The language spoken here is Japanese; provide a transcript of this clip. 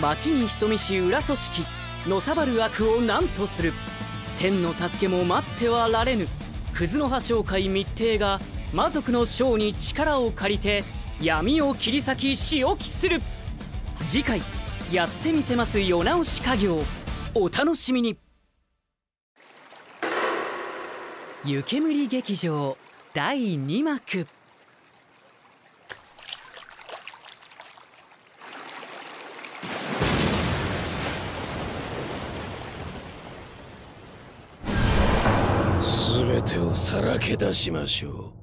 町に潜みし裏組織のさばる悪を何とする。天の助けも待ってはられぬ。クズの葉商会密偵が魔族の将に力を借りて闇を切り裂き仕置きする。次回やってみせます世直し家業。お楽しみに。湯煙劇場第2幕。全てをさらけ出しましょう。